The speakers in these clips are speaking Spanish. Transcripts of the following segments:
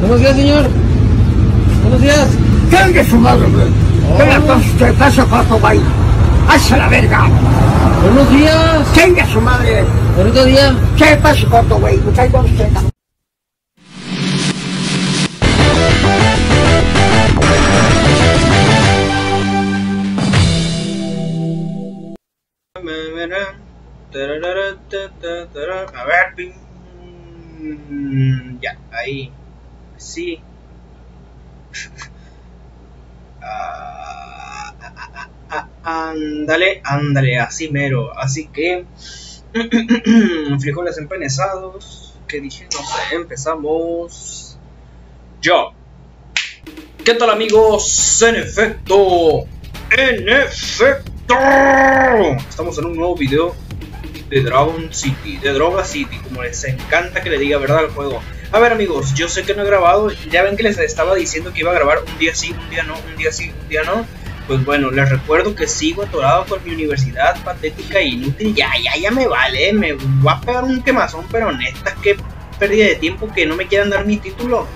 Buenos días, señor. Buenos días. Tenga su madre, güey. Venga, entonces te paso corto, güey. Hacia la verga. Buenos días. Tenga su madre. Bonito día. ¿Qué paso corto, güey? Me caigo usted, A ver, ping. ya, ahí. Sí. Ah, ah, ah, ah, ándale, ándale, así mero. Así que. frijoles empenezados. Que dije, no sé, empezamos. Yo. ¿Qué tal, amigos? En efecto. En efecto. Estamos en un nuevo video de Dragon City, de Droga City, como les encanta que le diga verdad al juego. A ver amigos, yo sé que no he grabado, ya ven que les estaba diciendo que iba a grabar un día sí, un día no, un día sí, un día no. Pues bueno, les recuerdo que sigo atorado con mi universidad patética e inútil. Ya, ya, ya me vale, me voy a pegar un quemazón, pero neta, qué pérdida de tiempo que no me quieran dar mi título.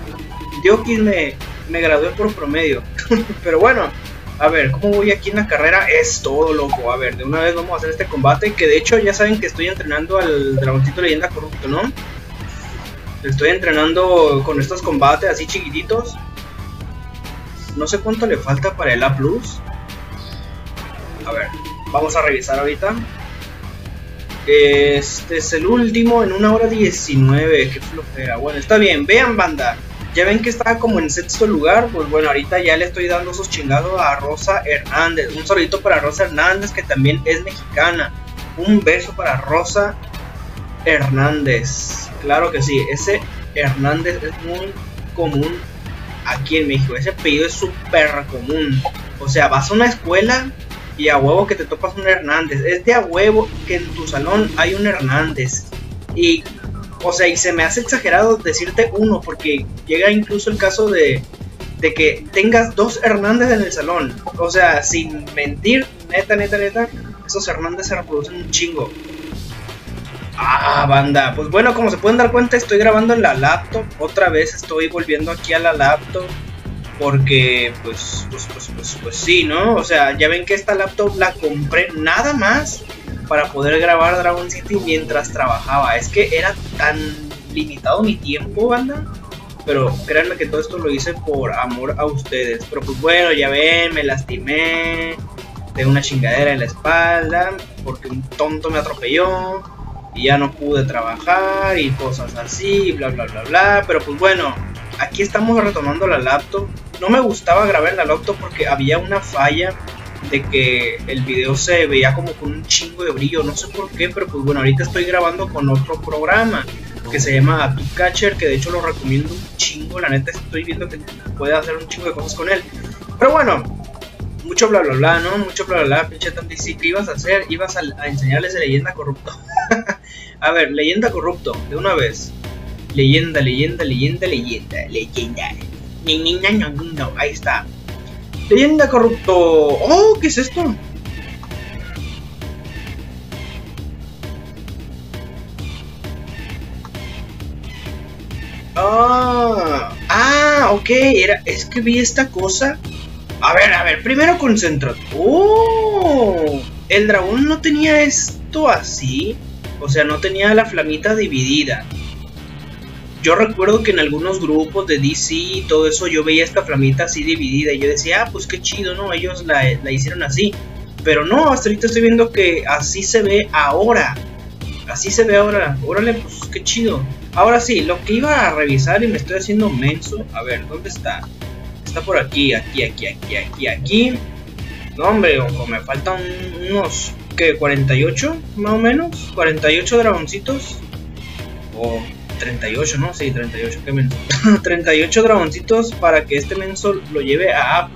Dios que me, me gradué por promedio. pero bueno, a ver, ¿cómo voy aquí en la carrera? Es todo loco. A ver, de una vez vamos a hacer este combate. Que de hecho ya saben que estoy entrenando al dragoncito leyenda corrupto, ¿no? Estoy entrenando con estos combates así chiquititos. No sé cuánto le falta para el A+. A ver, vamos a revisar ahorita. Este es el último en una hora 19. Qué flojera. Bueno, está bien. Vean, banda. Ya ven que estaba como en sexto lugar. Pues bueno, ahorita ya le estoy dando esos chingados a Rosa Hernández. Un saludito para Rosa Hernández, que también es mexicana. Un beso para Rosa Hernández. Claro que sí, ese Hernández es muy común aquí en México. Ese apellido es súper común. O sea, vas a una escuela y a huevo que te topas un Hernández. Es de a huevo que en tu salón hay un Hernández. Y, o sea, y se me hace exagerado decirte uno, porque llega incluso el caso de, de que tengas dos Hernández en el salón. O sea, sin mentir, neta, neta, neta, esos Hernández se reproducen un chingo. Ah, banda. Pues bueno, como se pueden dar cuenta, estoy grabando en la laptop. Otra vez estoy volviendo aquí a la laptop. Porque, pues, pues, pues, pues, pues sí, ¿no? O sea, ya ven que esta laptop la compré nada más para poder grabar Dragon City mientras trabajaba. Es que era tan limitado mi tiempo, banda. Pero créanme que todo esto lo hice por amor a ustedes. Pero pues bueno, ya ven, me lastimé. de una chingadera en la espalda. Porque un tonto me atropelló y ya no pude trabajar y cosas así, bla bla bla bla, pero pues bueno, aquí estamos retomando la laptop. No me gustaba grabar la laptop porque había una falla de que el video se veía como con un chingo de brillo, no sé por qué, pero pues bueno, ahorita estoy grabando con otro programa que se llama Adobe Catcher, que de hecho lo recomiendo un chingo, la neta estoy viendo que puede hacer un chingo de cosas con él. Pero bueno, mucho bla bla bla, ¿no? Mucho bla bla bla, pinche tantísimo. ¿Qué ibas a hacer? Ibas a, enseñarles de leyenda corrupto. a ver, leyenda corrupto, de una vez. Leyenda, leyenda, leyenda, leyenda, leyenda. Ahí está. Leyenda corrupto. Oh, ¿qué es esto? Ah, ah, ok, era, es que vi esta cosa. A ver, a ver, primero concéntrate. Oh, el dragón no tenía esto así. O sea, no tenía la flamita dividida. Yo recuerdo que en algunos grupos de DC y todo eso yo veía esta flamita así dividida y yo decía, ah, pues qué chido, ¿no? Ellos la, la hicieron así. Pero no, hasta ahorita estoy viendo que así se ve ahora. Así se ve ahora. Órale, pues qué chido. Ahora sí, lo que iba a revisar y me estoy haciendo menso. A ver, ¿dónde está? Está por aquí, aquí, aquí, aquí, aquí, aquí. No, hombre, ojo, me faltan unos, ¿qué? ¿48? Más o menos. 48 dragoncitos. O 38, ¿no? Sí, 38, qué menso. 38 dragoncitos para que este menso lo lleve a A+.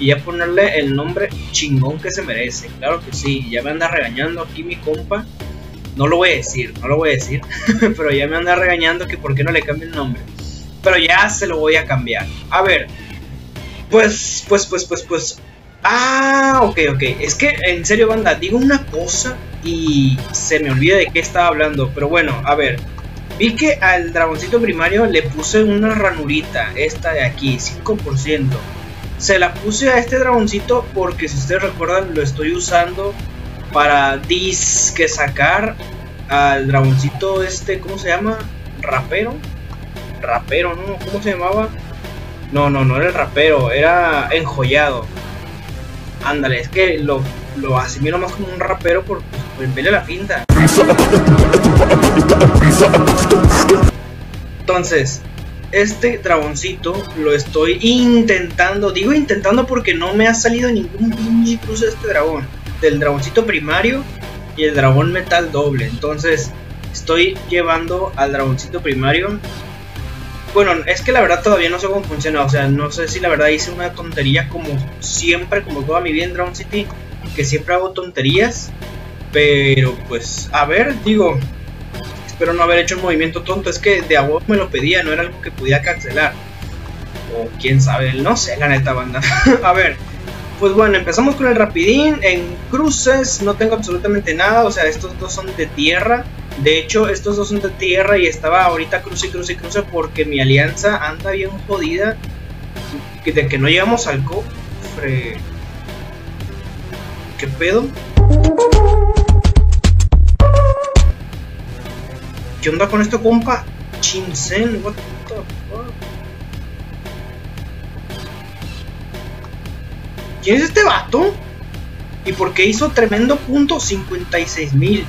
Y ya ponerle el nombre chingón que se merece. Claro que sí, ya me anda regañando aquí mi compa. No lo voy a decir, no lo voy a decir. pero ya me anda regañando que por qué no le cambie el nombre. Pero ya se lo voy a cambiar. A ver. Pues, pues, pues, pues, pues. Ah, ok, ok. Es que, en serio, banda, digo una cosa y se me olvida de qué estaba hablando. Pero bueno, a ver. Vi que al dragoncito primario le puse una ranurita, esta de aquí, 5%. Se la puse a este dragoncito porque si ustedes recuerdan lo estoy usando para disque sacar al dragoncito este, ¿cómo se llama? Rapero. Rapero, ¿no? ¿Cómo se llamaba? No, no, no era el rapero, era enjollado. Ándale, es que lo, lo asimilo más como un rapero por, por el la pinta. Entonces, este dragoncito lo estoy intentando. Digo intentando porque no me ha salido ningún pinche cruce de este dragón. Del dragoncito primario y el dragón metal doble. Entonces, estoy llevando al dragoncito primario. Bueno, es que la verdad todavía no sé cómo funciona. O sea, no sé si la verdad hice una tontería como siempre, como toda mi vida en Dragon City. Que siempre hago tonterías. Pero pues, a ver, digo, espero no haber hecho un movimiento tonto. Es que de agua me lo pedía, no era algo que pudiera cancelar. O quién sabe, no sé, la neta banda. a ver, pues bueno, empezamos con el rapidín. En cruces no tengo absolutamente nada. O sea, estos dos son de tierra. De hecho, estos dos son de tierra y estaba ahorita cruce, cruce, cruce porque mi alianza anda bien jodida. De que no llegamos al cofre. ¿Qué pedo? ¿Qué onda con esto, compa? Chinsen, what the fuck? ¿Quién es este vato? ¿Y por qué hizo tremendo punto? 56 mil.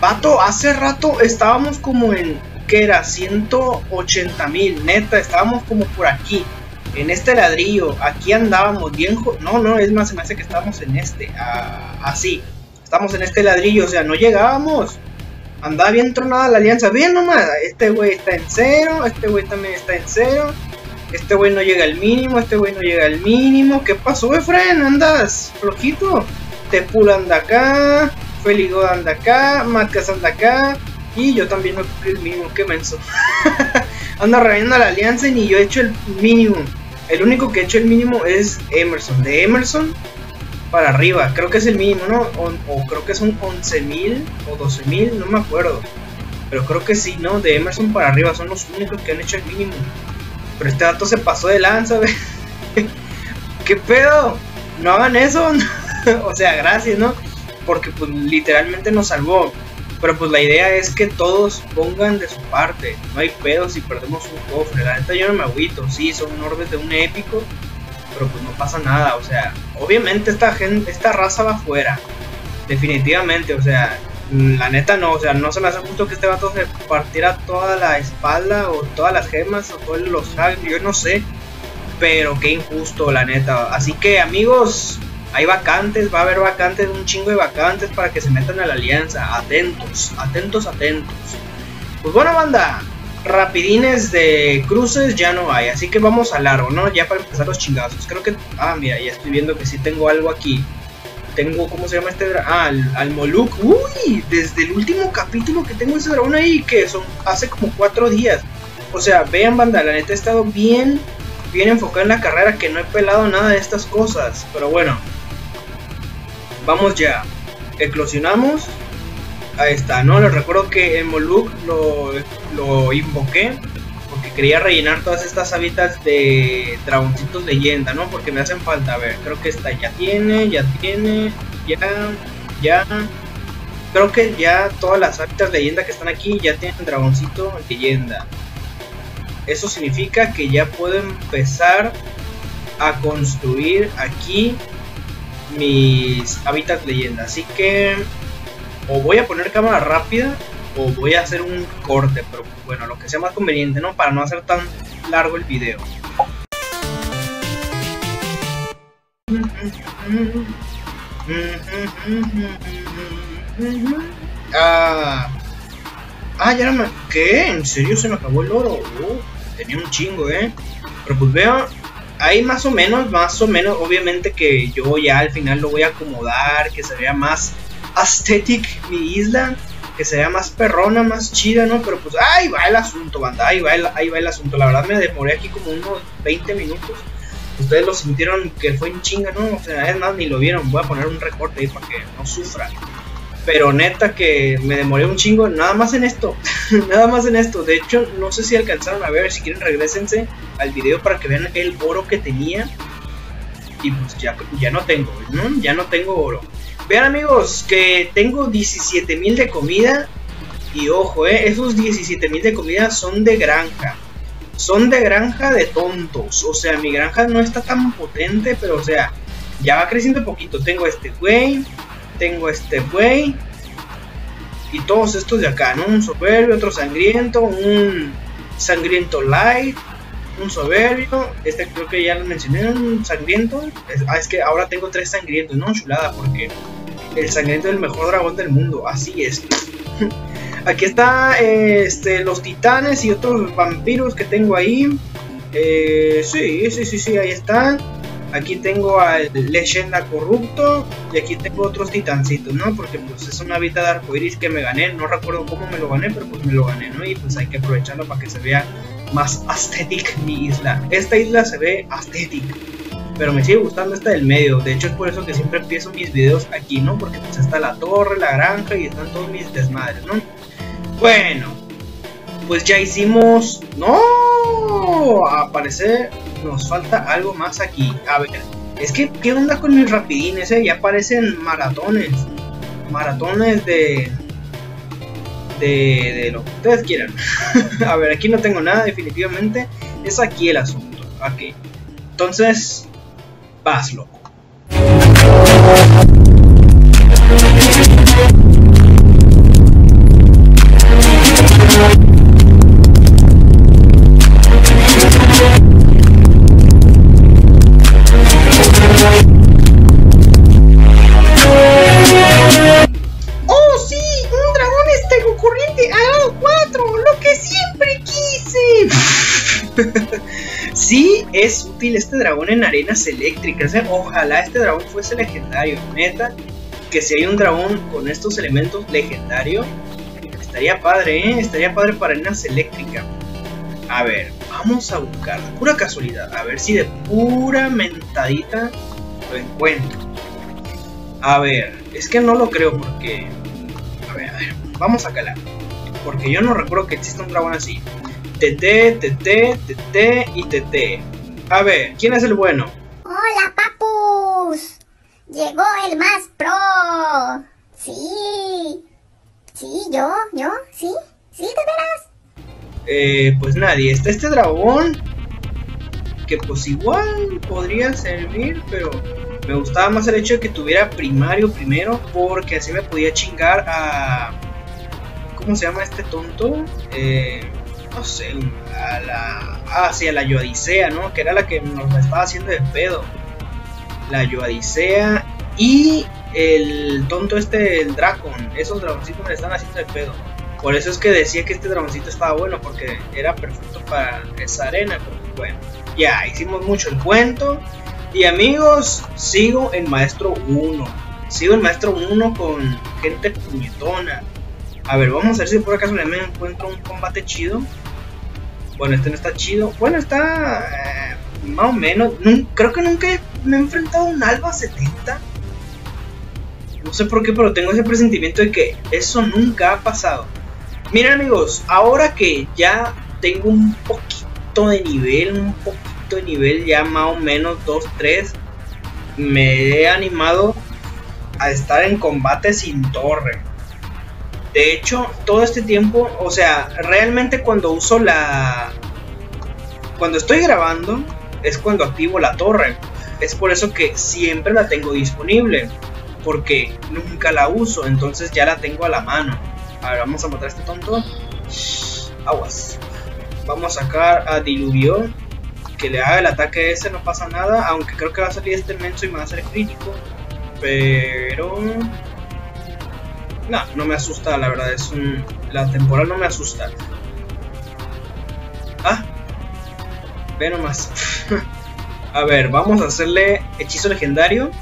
Vato, hace rato estábamos como en. ¿Qué era? 180 mil. Neta, estábamos como por aquí. En este ladrillo. Aquí andábamos bien. No, no, es más, se me hace que estábamos en este. Así. Estamos en este ladrillo. O sea, no llegábamos. Andaba bien tronada la alianza. Bien nomás. Este güey está en cero. Este güey también está en cero. Este güey no llega al mínimo. Este güey no llega al mínimo. ¿Qué pasó, Efren? ¿Andas flojito? Tepul anda acá. Feligo anda acá. Macas anda acá. Y yo también no cumplí el mínimo. Qué menso. Anda rayando la alianza y ni yo he hecho el mínimo. El único que he hecho el mínimo es Emerson. De Emerson para arriba. Creo que es el mínimo, ¿no? O, creo que son 11.000 o 12.000, no me acuerdo. Pero creo que sí, ¿no? De Emerson para arriba son los únicos que han hecho el mínimo. Pero este dato se pasó de lanza, ¿ve? ¿Qué pedo? No hagan eso. o sea, gracias, ¿no? Porque pues literalmente nos salvó. Pero pues la idea es que todos pongan de su parte. No hay pedo si perdemos un cofre. La neta yo no me agüito. Sí, son orbes de un épico pero pues no pasa nada, o sea, obviamente esta gente, esta raza va afuera, definitivamente, o sea, la neta no, o sea, no se me hace justo que este vato se partiera toda la espalda o todas las gemas o todos los hacks, yo no sé, pero qué injusto, la neta, así que amigos, hay vacantes, va a haber vacantes, un chingo de vacantes para que se metan a la alianza, atentos, atentos, atentos. Pues bueno, banda, rapidines de cruces ya no hay, así que vamos a largo, ¿no? Ya para empezar los chingazos. Creo que... Ah, mira, ya estoy viendo que sí tengo algo aquí. Tengo, ¿cómo se llama este dragón? Ah, al, al, Moluk. Uy, desde el último capítulo que tengo ese dragón ahí, que son hace como cuatro días. O sea, vean banda, la neta he estado bien, bien enfocado en la carrera, que no he pelado nada de estas cosas. Pero bueno, vamos ya. Eclosionamos, Ahí está, ¿no? Les recuerdo que en Moluk lo, lo invoqué porque quería rellenar todas estas hábitats de dragoncitos leyenda, ¿no? Porque me hacen falta, a ver, creo que esta ya tiene, ya tiene, ya, ya. Creo que ya todas las hábitats leyenda que están aquí ya tienen dragoncito leyenda. Eso significa que ya puedo empezar a construir aquí mis hábitats leyenda. Así que o voy a poner cámara rápida o voy a hacer un corte, pero bueno, lo que sea más conveniente, ¿no? Para no hacer tan largo el video. Ah, ah ya no me... ¿Qué? ¿En serio se me acabó el oro? Uh, tenía un chingo, ¿eh? Pero pues veo, ahí más o menos, más o menos, obviamente que yo ya al final lo voy a acomodar, que se vea más aesthetic mi isla, que sea más perrona, más chida, ¿no? Pero pues ahí va el asunto, banda, ahí va el, ahí va el asunto. La verdad me demoré aquí como unos 20 minutos. Ustedes lo sintieron que fue en chinga, ¿no? O sea, es más, ni lo vieron. Voy a poner un recorte ahí para que no sufra. Pero neta que me demoré un chingo, nada más en esto, nada más en esto. De hecho, no sé si alcanzaron a ver, si quieren regresense al video para que vean el oro que tenía. Y pues ya, ya no tengo, ¿no? Ya no tengo oro. Vean amigos, que tengo 17.000 de comida. Y ojo, eh, esos 17.000 de comida son de granja. Son de granja de tontos. O sea, mi granja no está tan potente, pero o sea, ya va creciendo poquito. Tengo este güey, tengo este güey. Y todos estos de acá, ¿no? Un soberbio, otro sangriento, un sangriento light, un soberbio. Este creo que ya lo mencioné, un sangriento. Es, ah, es que ahora tengo tres sangrientos, ¿no? Chulada, porque el sangriento es el mejor dragón del mundo. Así es. Aquí está este, los titanes y otros vampiros que tengo ahí. Eh, sí, sí, sí, sí, ahí están. Aquí tengo al Leyenda Corrupto y aquí tengo otros titancitos, ¿no? Porque pues es una vida de arcoiris que me gané, no recuerdo cómo me lo gané, pero pues me lo gané, ¿no? Y pues hay que aprovecharlo para que se vea más aesthetic mi isla. Esta isla se ve aesthetic, pero me sigue gustando esta del medio. De hecho es por eso que siempre empiezo mis videos aquí, ¿no? Porque pues está la torre, la granja y están todos mis desmadres, ¿no? Bueno, pues ya hicimos... ¡No! A parecer nos falta algo más aquí. A ver, es que, ¿qué onda con mis rapidines? Eh? Ya aparecen maratones. Maratones de... De, de lo que ustedes quieran. a ver, aquí no tengo nada definitivamente. Es aquí el asunto. Aquí. Entonces, vas loco. Este dragón en arenas eléctricas. ¿eh? Ojalá este dragón fuese legendario. Neta, que si hay un dragón con estos elementos legendario, estaría padre, ¿eh? Estaría padre para arenas eléctricas. A ver, vamos a buscar. Pura casualidad. A ver si de pura mentadita lo encuentro. A ver, es que no lo creo porque... A ver, a ver, vamos a calar. Porque yo no recuerdo que exista un dragón así. TT, TT, TT y TT. A ver, ¿quién es el bueno? ¡Hola, papus! Llegó el más pro. Sí. Sí, yo, yo, sí. Sí, de veras. Eh, pues nadie. Está este dragón. Que pues igual podría servir, pero me gustaba más el hecho de que tuviera primario primero. Porque así me podía chingar a... ¿Cómo se llama este tonto? Eh, no sé, a la... Ah, sí, a la Yoadicea, ¿no? Que era la que nos estaba haciendo de pedo. La Yoadicea y el tonto este, el Dracon. Esos dragoncitos me están haciendo de pedo. Por eso es que decía que este dragoncito estaba bueno, porque era perfecto para esa arena. Pero bueno, ya, hicimos mucho el cuento. Y amigos, sigo en Maestro 1. Sigo en Maestro 1 con gente puñetona. A ver, vamos a ver si por acaso me encuentro un combate chido. Bueno, este no está chido. Bueno, está eh, más o menos. Creo que nunca me he enfrentado a un Alba 70. No sé por qué, pero tengo ese presentimiento de que eso nunca ha pasado. Miren amigos, ahora que ya tengo un poquito de nivel, un poquito de nivel, ya más o menos 2, 3, me he animado a estar en combate sin torre. De hecho, todo este tiempo, o sea, realmente cuando uso la... Cuando estoy grabando, es cuando activo la torre. Es por eso que siempre la tengo disponible. Porque nunca la uso, entonces ya la tengo a la mano. A ver, vamos a matar a este tonto. Aguas. Vamos a sacar a Diluvio. Que le haga el ataque ese, no pasa nada. Aunque creo que va a salir este menso y me va a hacer crítico. Pero... No, no me asusta, la verdad. Es un... La temporal no me asusta. Ah. Ve nomás. a ver, vamos a hacerle hechizo legendario.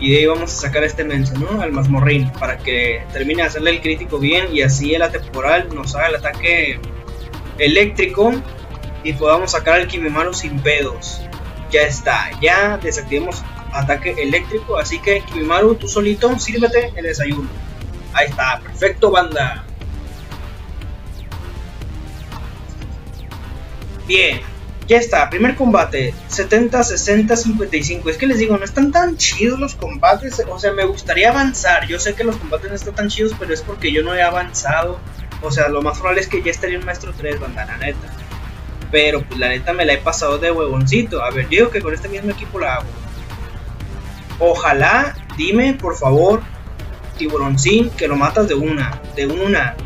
Y de ahí vamos a sacar a este menso, ¿no? Al mazmorrín. Para que termine de hacerle el crítico bien. Y así el atemporal nos haga el ataque eléctrico. Y podamos sacar al Kimimaru sin pedos. Ya está. Ya desactivamos ataque eléctrico. Así que Kimimaru, tú solito, sírvete el desayuno. Ahí está, perfecto, banda. Bien, ya está, primer combate, 70, 60, 55. Es que les digo, no están tan chidos los combates. O sea, me gustaría avanzar. Yo sé que los combates no están tan chidos, pero es porque yo no he avanzado. O sea, lo más probable es que ya estaría en Maestro 3, banda, la neta. Pero pues la neta me la he pasado de huevoncito. A ver, digo que con este mismo equipo la hago. Ojalá, dime, por favor, tiburoncín, que lo matas de una. De una.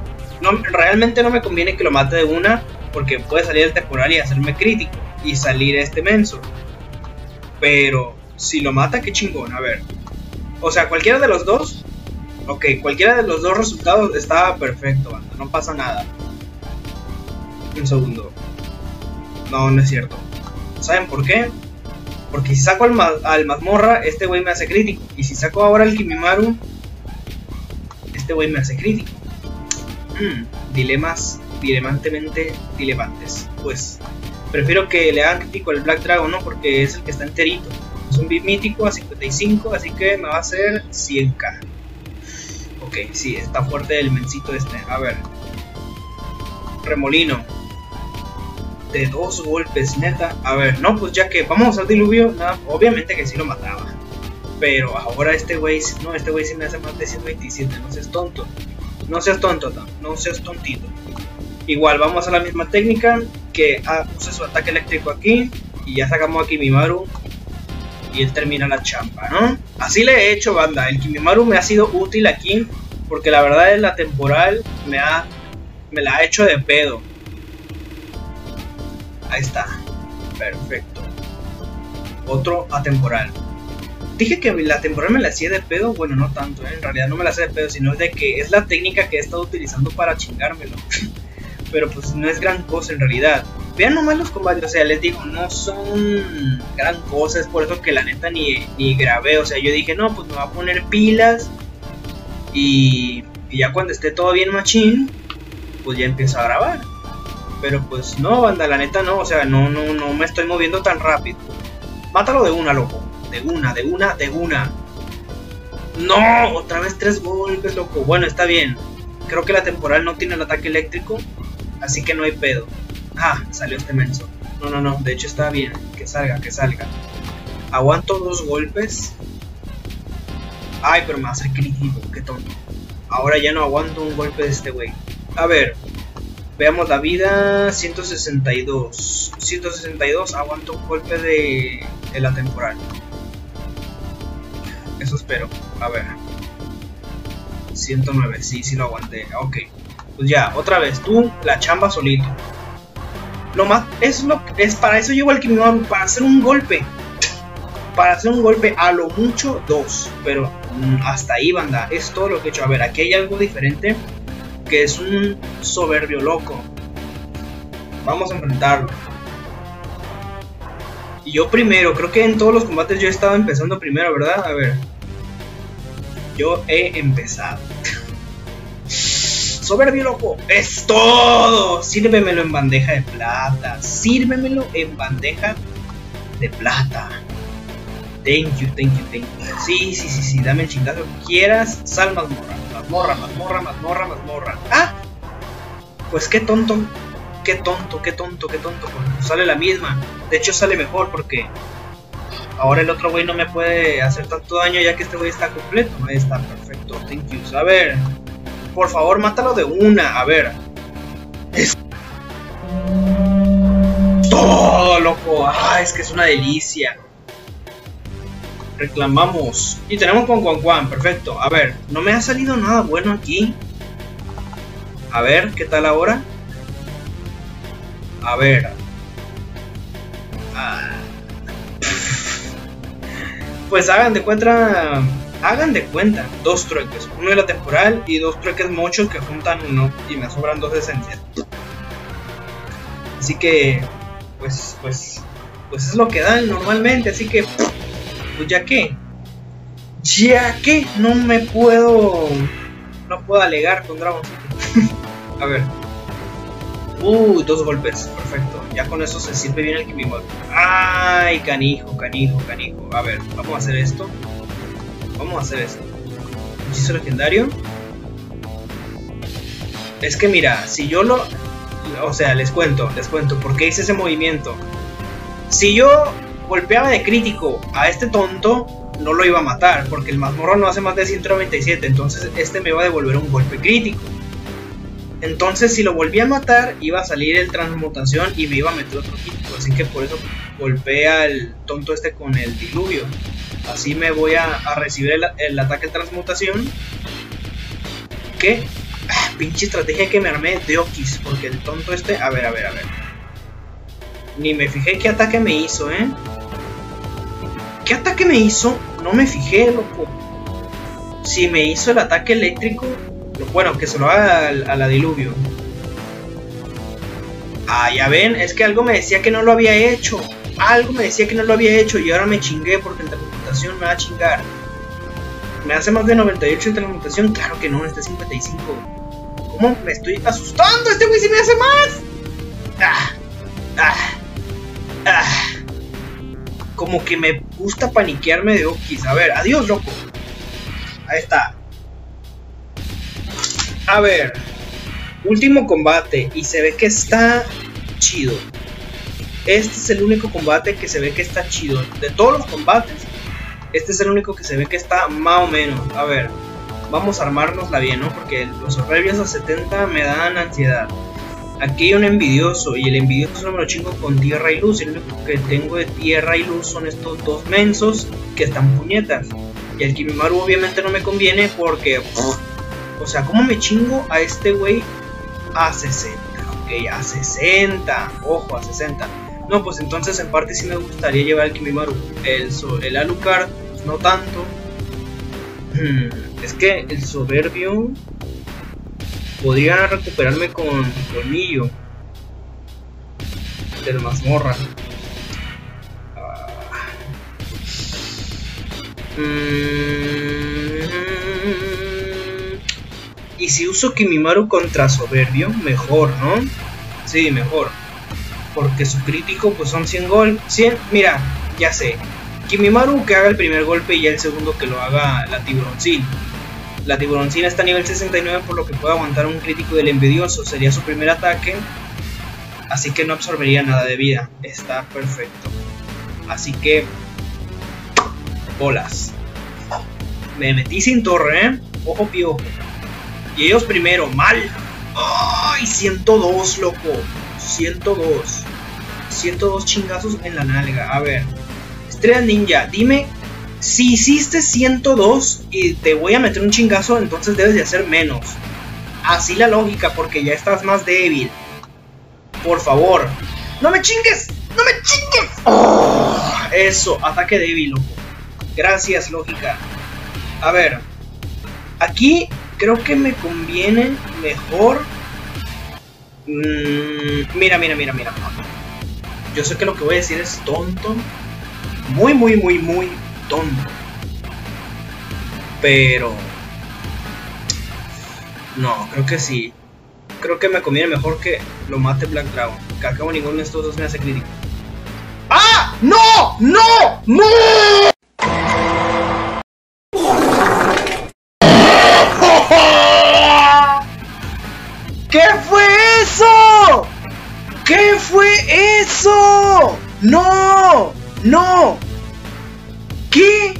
No, realmente no me conviene que lo mate de una porque puede salir el temporal y hacerme crítico y salir este menso. Pero si lo mata, qué chingón, a ver. O sea, cualquiera de los dos. Ok, cualquiera de los dos resultados estaba perfecto. No pasa nada. Un segundo. No, no es cierto. ¿Saben por qué? Porque si saco al, al mazmorra, este güey me hace crítico. Y si saco ahora al Kimimaru, este güey me hace crítico. Hmm, dilemas dilemantemente dilemantes. Pues prefiero que le hagan crítico al Black Dragon, ¿no? Porque es el que está enterito. Es un bit mítico a 55, así que me va a hacer 100k. Ok, sí, está fuerte el mencito este. A ver. Remolino. De dos golpes, neta. A ver, no, pues ya que vamos a usar diluvio, obviamente que sí lo mataba. Pero ahora este güey, no, este güey sí me hace más de 127, no seas tonto. No seas tonto, no seas tontito. Igual vamos a la misma técnica que ah, use su ataque eléctrico aquí y ya sacamos a Kimimaru y él termina la champa, ¿no? Así le he hecho, banda. El Kimimaru me ha sido útil aquí porque la verdad es la temporal me ha me la ha hecho de pedo. Ahí está. Perfecto. Otro atemporal. Dije que la temporal me la hacía de pedo, bueno, no tanto, ¿eh? en realidad no me la hacía de pedo, sino de que es la técnica que he estado utilizando para chingármelo. pero pues no es gran cosa en realidad. Vean nomás los combates, o sea, les digo, no son gran cosa, es por eso que la neta ni, ni grabé, o sea, yo dije, no, pues me voy a poner pilas y, y ya cuando esté todo bien machín, pues ya empiezo a grabar. Pero pues no, banda, la neta no, o sea, no, no, no me estoy moviendo tan rápido. Mátalo de una, loco. De una, de una, de una. No, otra vez tres golpes, loco. Bueno, está bien. Creo que la temporal no tiene el ataque eléctrico. Así que no hay pedo. Ah, salió este menso. No, no, no, de hecho está bien. Que salga, que salga. Aguanto dos golpes. Ay, pero me va a qué tonto. Ahora ya no aguanto un golpe de este güey. A ver, veamos la vida. 162. 162, aguanto un golpe de, de la temporal. Eso espero. A ver. 109, sí, sí lo aguanté. Ok. Pues ya, otra vez, tú la chamba solito. Lo más, es lo es para eso llevo al Kimimaru, para hacer un golpe. Para hacer un golpe, a lo mucho dos. Pero mm, hasta ahí, banda, es todo lo que he hecho. A ver, aquí hay algo diferente. Que es un soberbio loco. Vamos a enfrentarlo. Y yo primero, creo que en todos los combates yo he estado empezando primero, ¿verdad? A ver. Yo he empezado. Soberbio loco, es todo. Sírvemelo en bandeja de plata. Sírvemelo en bandeja de plata. Thank you, thank you, thank you. Sí, sí, sí, sí, dame el chingazo que quieras. Sal mazmorra, mazmorra, mazmorra, mazmorra, mazmorra. Ah, pues qué tonto, qué tonto, qué tonto, qué tonto. Sale la misma. De hecho, sale mejor porque ahora el otro güey no me puede hacer tanto daño ya que este güey está completo. Ahí está, perfecto. Thank you. A ver, por favor, mátalo de una. A ver. Es... Todo, loco. Ah, es que es una delicia. Reclamamos. Y tenemos con Juan Juan. Perfecto. A ver, no me ha salido nada bueno aquí. A ver, ¿qué tal ahora? A ver. Ah. Pues hagan de cuenta hagan de cuenta dos trueques, uno de la temporal y dos trueques muchos que juntan uno y me sobran dos esencias. Así que, pues, pues, pues es lo que dan normalmente, así que, pues ya que, ya que no me puedo, no puedo alegar con Dragon A ver. Uy, dos golpes, perfecto. Ya con eso se sirve bien el Kimimol. Ay, canijo, canijo, canijo. A ver, vamos a hacer esto. Vamos a hacer esto. Hechizo legendario. Es que mira, si yo lo... O sea, les cuento, les cuento, ¿por qué hice ese movimiento? Si yo golpeaba de crítico a este tonto, no lo iba a matar, porque el mazmorra no hace más de 197, entonces este me iba a devolver un golpe crítico. Entonces, si lo volvía a matar, iba a salir el transmutación y me iba a meter otro crítico. Así que por eso golpea al tonto este con el diluvio. Así me voy a, recibir el, el, ataque transmutación. ¿Qué? Ah, pinche estrategia que me armé de Okis. Porque el tonto este. A ver, a ver, a ver. Ni me fijé qué ataque me hizo, ¿eh? ¿Qué ataque me hizo? No me fijé, loco. Si me hizo el ataque eléctrico. Bueno, que se lo haga a, la diluvio. Ah, ya ven, es que algo me decía que no lo había hecho. Algo me decía que no lo había hecho y ahora me chingué porque en transmutación me va a chingar. ¿Me hace más de 98 en transmutación? Claro que no, este 55. ¿Cómo me estoy asustando? Este güey sí me hace más. Ah, ah, ah. Como que me gusta paniquearme de Okis. A ver, adiós, loco. Ahí está. A ver. Último combate. Y se ve que está chido. Este es el único combate que se ve que está chido. De todos los combates, este es el único que se ve que está más o menos. A ver, vamos a armárnosla bien, ¿no? Porque los soberbios a 70 me dan ansiedad. Aquí hay un envidioso y el envidioso no me lo chingo con tierra y luz. Y lo único que tengo de tierra y luz son estos dos mensos que están puñetas. Y el Kimimaru obviamente no me conviene porque... O sea, ¿cómo me chingo a este güey a 60? Ok, a 60. Ojo, a 60. No, pues entonces en parte sí me gustaría llevar el Kimimaru. El, el Alucard, pues no tanto. Es que el soberbio podría recuperarme con colmillo de la mazmorra. Y si uso Kimimaru contra soberbio, mejor, ¿no? Sí, mejor. Porque su crítico pues son 100 gol 100 mira ya sé. Kimimaru que haga el primer golpe y ya el segundo que lo haga la tiburoncina la tiburoncina está a nivel 69 por lo que puede aguantar un crítico del envidioso. Sería su primer ataque así que no absorbería nada de vida. Está perfecto. Así que bolas. Me metí sin torre ¿eh? ojo piojo y ellos primero mal ay 102 loco 102. 102 chingazos en la nalga. A ver. Estrella Ninja, dime si hiciste 102 y te voy a meter un chingazo, entonces debes de hacer menos. Así la lógica, porque ya estás más débil. Por favor. ¡No me chingues! ¡No me chingues! Oh, eso, ataque débil, loco. Gracias, lógica. A ver. Aquí creo que me conviene mejor Mm, mira, mira, mira, mira. Yo sé que lo que voy a decir es tonto. Muy, muy, muy, muy tonto. Pero... No, creo que sí. Creo que me conviene mejor que lo mate Black Dragon. Que al ninguno de estos dos me hace crítico. ¡Ah! ¡No! ¡No! ¡No! No. ¿Qué?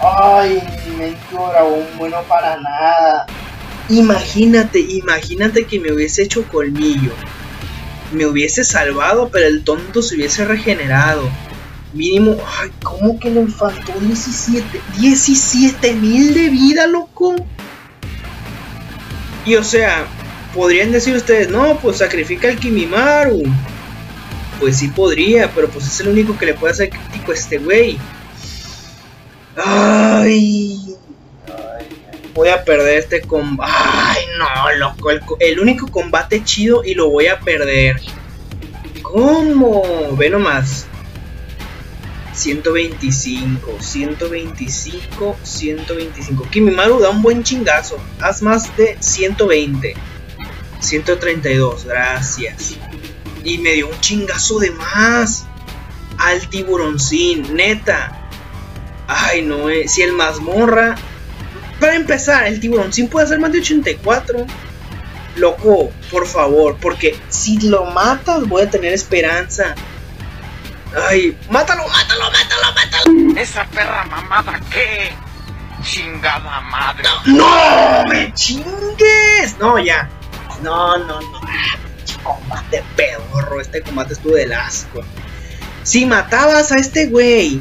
Ay, me dragón bueno para nada. Imagínate, imagínate que me hubiese hecho colmillo. Me hubiese salvado, pero el tonto se hubiese regenerado. Mínimo, ay, ¿cómo que le faltó 17? 17 mil de vida, loco. Y o sea, podrían decir ustedes, no, pues sacrifica al Kimimaru. Pues sí podría, pero pues es el único que le puede hacer crítico a este güey. Ay, voy a perder este combate. Ay, no, loco. El, el, único combate chido y lo voy a perder. ¿Cómo? Ve nomás. 125, 125, 125. Kimimaru da un buen chingazo. Haz más de 120. 132, gracias. Y me dio un chingazo de más. Al tiburoncín, neta. Ay, no, eh. si el mazmorra. Para empezar, el tiburón sí puede hacer más de 84. Loco, por favor, porque si lo matas voy a tener esperanza. Ay, mátalo, mátalo, mátalo, mátalo. ¿Esa perra mamada qué? Chingada madre. ¡No me chingues! No, ya. No, no, no. Ah, combate pedorro. Este combate estuvo del asco. Si matabas a este güey,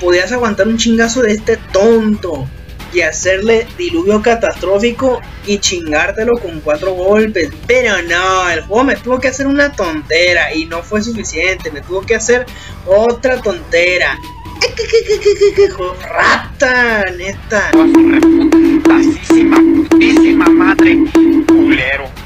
podías aguantar un chingazo de este tonto y hacerle diluvio catastrófico y chingártelo con cuatro golpes. Pero no, el juego me tuvo que hacer una tontera y no fue suficiente. Me tuvo que hacer otra tontera. Rata, neta. Putasísima, putísima madre. Culero.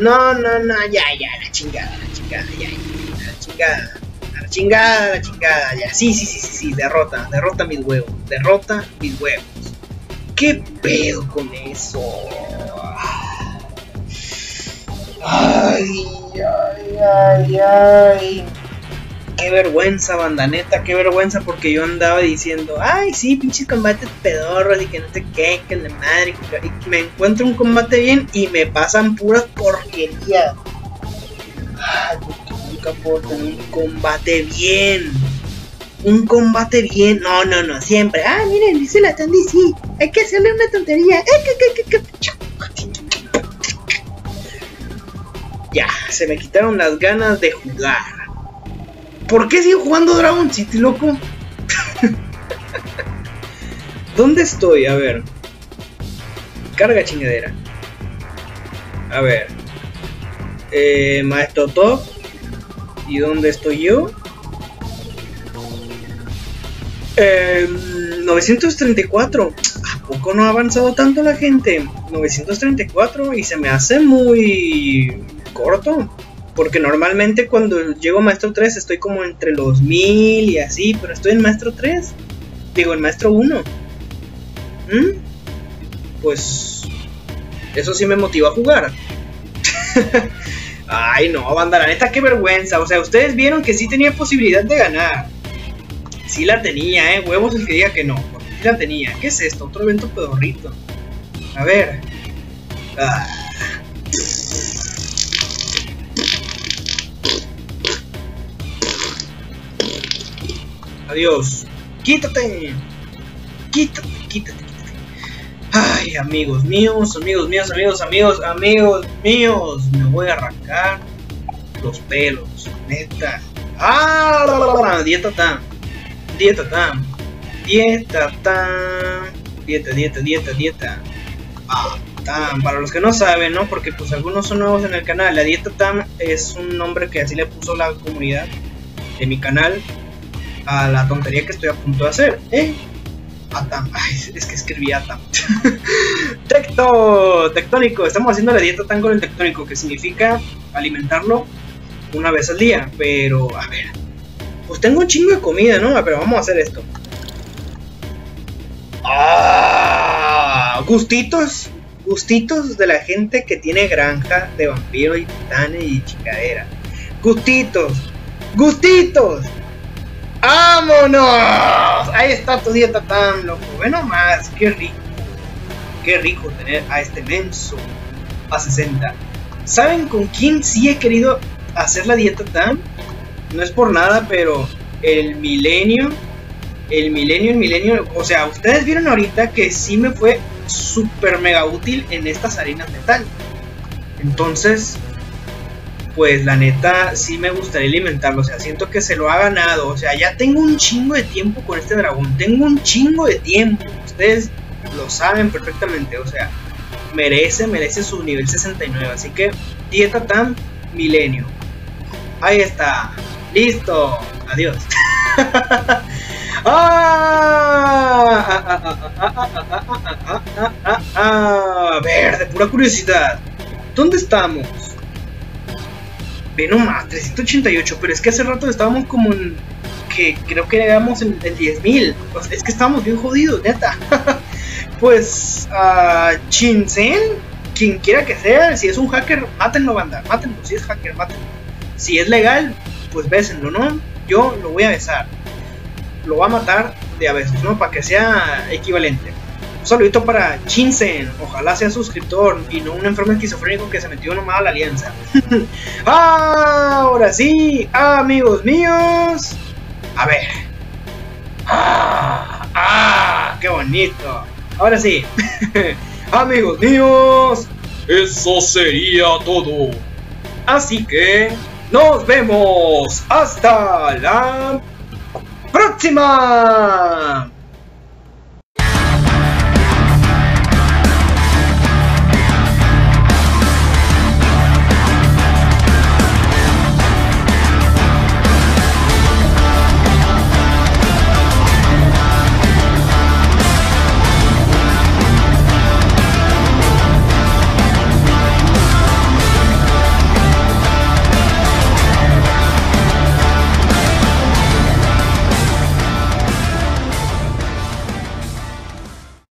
No, no, no, ya, ya, la chingada, la chingada, ya, ya, la chingada, la chingada, la chingada, ya. Sí, sí, sí, sí, sí, derrota, derrota mis huevos, derrota mis huevos. ¿Qué pedo con eso? Ay, ay, ay, ay. Qué vergüenza, bandaneta, qué vergüenza, porque yo andaba diciendo, ay, sí, pinches combates pedorros y que no sé qué, que la madre, y me encuentro un combate bien y me pasan puras porquerías. Ay, nunca puedo tener un combate bien. Un combate bien. No, no, no, siempre. Ah, miren, dice la Tandy, sí. Hay que hacerle una tontería. Eh. Ya, se me quitaron las ganas de jugar. ¿Por qué sigo jugando Dragon City, loco? ¿Dónde estoy? A ver. Carga chingadera. A ver. Eh, Maestro Top. ¿Y dónde estoy yo? Eh, 934. ¿A poco no ha avanzado tanto la gente? 934 y se me hace muy corto. Porque normalmente cuando llego a Maestro 3 estoy como entre los 1000 y así, pero estoy en Maestro 3. Digo, en Maestro 1. ¿Mm? Pues eso sí me motiva a jugar. Ay, no, banda, la qué vergüenza. O sea, ustedes vieron que sí tenía posibilidad de ganar. Sí la tenía, eh. Huevos el que diga que no. Sí la tenía. ¿Qué es esto? Otro evento pedorrito. A ver. Ah. Adiós. Quítate. Quítate, quítate, quítate. Ay, amigos míos, amigos míos, amigos, amigos, amigos míos. Me voy a arrancar los pelos, neta. Ah, dieta tan. Dieta tan. Dieta tan. Dieta, dieta, dieta, dieta. Para los que no saben, ¿no? Porque pues algunos son nuevos en el canal. La dieta tan es un nombre que así le puso la comunidad de mi canal a la tontería que estoy a punto de hacer. ¿Eh? Atam. Es que escribí Atam. Tecto, tectónico. Estamos haciendo la dieta tan con el tectónico, que significa alimentarlo una vez al día. Pero, a ver. Pues tengo un chingo de comida, ¿no? Pero vamos a hacer esto. ¡Ah! Gustitos. Gustitos de la gente que tiene granja de vampiros y titanes y chingadera. Gustitos. Gustitos. ¡Vámonos! Ahí está tu dieta tan loco. Bueno más, qué rico. Qué rico tener a este menso a 60. ¿Saben con quién sí he querido hacer la dieta tan? No es por nada, pero el milenio, el milenio, el milenio, o sea, ustedes vieron ahorita que sí me fue súper mega útil en estas harinas metal. Entonces, pues la neta sí me gustaría alimentarlo, o sea, siento que se lo ha ganado, o sea, ya tengo un chingo de tiempo con este dragón, tengo un chingo de tiempo, ustedes lo saben perfectamente, o sea, merece, merece su nivel 69, así que dieta tan milenio. Ahí está, listo, adiós. A ver, de pura curiosidad, ¿dónde estamos? Ve nomás, 388, pero es que hace rato estábamos como en. que creo que éramos en, en 10.000. O sea, es que estábamos bien jodidos, neta. pues, uh, Shinsen, quien quiera que sea, si es un hacker, mátenlo, banda, mátenlo. Si es hacker, mátenlo. Si es legal, pues bésenlo, ¿no? Yo lo voy a besar. Lo voy a matar de a veces, ¿no? Para que sea equivalente. Saludito para Chinsen. Ojalá sea suscriptor y no un enfermo esquizofrénico que se metió nomás a la alianza. Ahora sí, amigos míos. A ver. Ah, ah, qué bonito. Ahora sí. amigos míos. Eso sería todo. Así que nos vemos. Hasta la próxima.